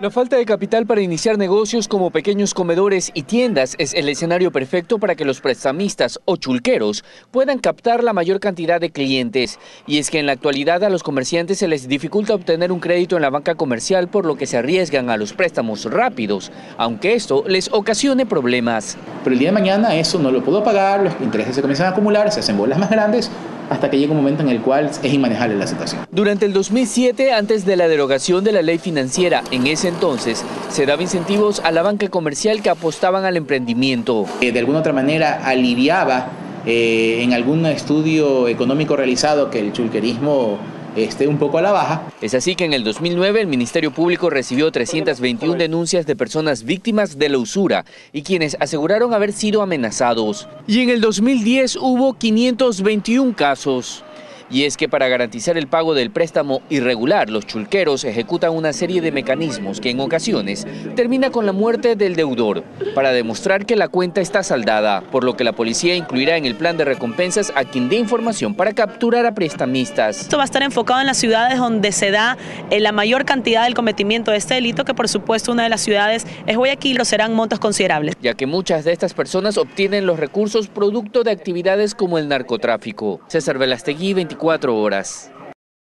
La falta de capital para iniciar negocios como pequeños comedores y tiendas es el escenario perfecto para que los prestamistas o chulqueros puedan captar la mayor cantidad de clientes. Y es que en la actualidad a los comerciantes se les dificulta obtener un crédito en la banca comercial por lo que se arriesgan a los préstamos rápidos, aunque esto les ocasione problemas. Pero el día de mañana eso no lo puedo pagar, los intereses se comienzan a acumular, se hacen bolas más grandes hasta que llega un momento en el cual es inmanejable la situación. Durante el 2007, antes de la derogación de la ley financiera, en ese entonces, se daba incentivos a la banca comercial que apostaban al emprendimiento. Eh, de alguna otra manera aliviaba eh, en algún estudio económico realizado que el chulquerismo esté un poco a la baja. Es así que en el 2009 el Ministerio Público recibió 321 denuncias de personas víctimas de la usura y quienes aseguraron haber sido amenazados. Y en el 2010 hubo 521 casos. Y es que para garantizar el pago del préstamo irregular, los chulqueros ejecutan una serie de mecanismos que en ocasiones termina con la muerte del deudor, para demostrar que la cuenta está saldada, por lo que la policía incluirá en el plan de recompensas a quien dé información para capturar a prestamistas. Esto va a estar enfocado en las ciudades donde se da eh, la mayor cantidad del cometimiento de este delito, que por supuesto una de las ciudades es Guayaquil, o serán montos considerables. Ya que muchas de estas personas obtienen los recursos producto de actividades como el narcotráfico. César Velastegui, 24 horas.